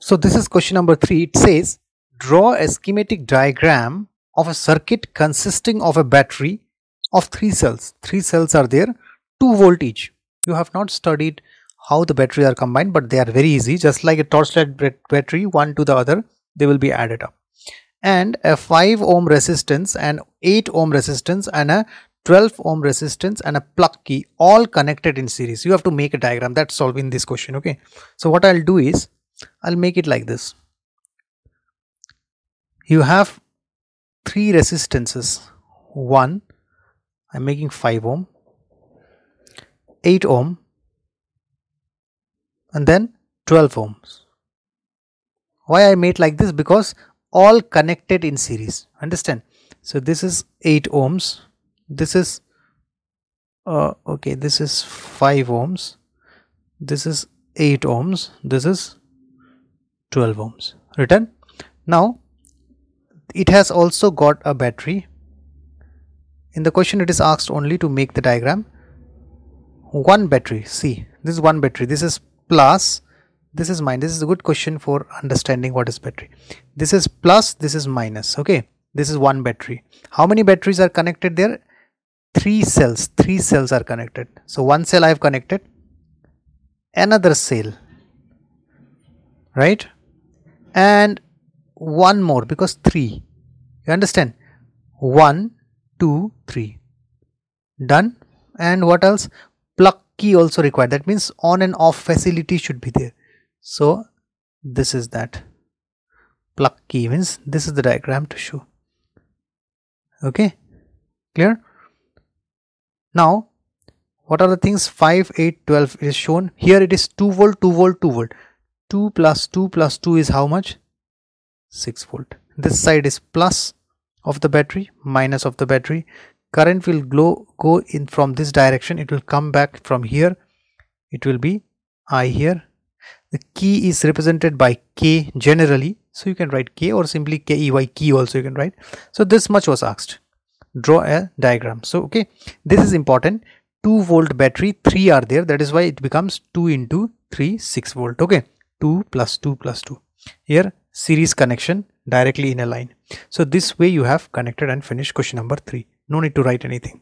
So this is question number 3. It says draw a schematic diagram of a circuit consisting of a battery of 3 cells. 3 cells are there 2 volt each. You have not studied how the batteries are combined but they are very easy just like a torchlight battery one to the other they will be added up and a 5 ohm resistance and 8 ohm resistance and a 12 ohm resistance and a plug key all connected in series you have to make a diagram that's solving this question okay so what i'll do is i'll make it like this. You have three resistances. One i'm making 5 ohm. 8 ohm. And then 12 ohms. Why i made like this? Because all connected in series. Understand? So this is 8 ohms. This is uh, okay this is 5 ohms. This is 8 ohms. This is 12 ohms. Written? Now it has also got a battery. In the question it is asked only to make the diagram. One battery. See this is one battery. This is plus this is minus. This is a good question for understanding what is battery. This is plus this is minus. Okay this is one battery. How many batteries are connected there? Three cells. Three cells are connected. So one cell i have connected. Another cell. Right and one more because three. You understand? One two three. Done. And what else? Plug key also required. That means on and off facility should be there. So this is that. Plug key means this is the diagram to show. Okay? Clear? Now what are the things 5 8 12 is shown? Here it is 2 volt 2 volt 2 volt 2 plus 2 plus 2 is how much? 6 volt. This side is plus of the battery minus of the battery. Current will glow, go in from this direction. It will come back from here. It will be i here. The key is represented by k generally. So you can write k or simply key key also you can write. So this much was asked. Draw a diagram. So okay this is important. 2 volt battery 3 are there. That is why it becomes 2 into 3 6 volt. Okay 2 plus 2 plus 2 here series connection directly in a line. So this way you have connected and finished question number 3 no need to write anything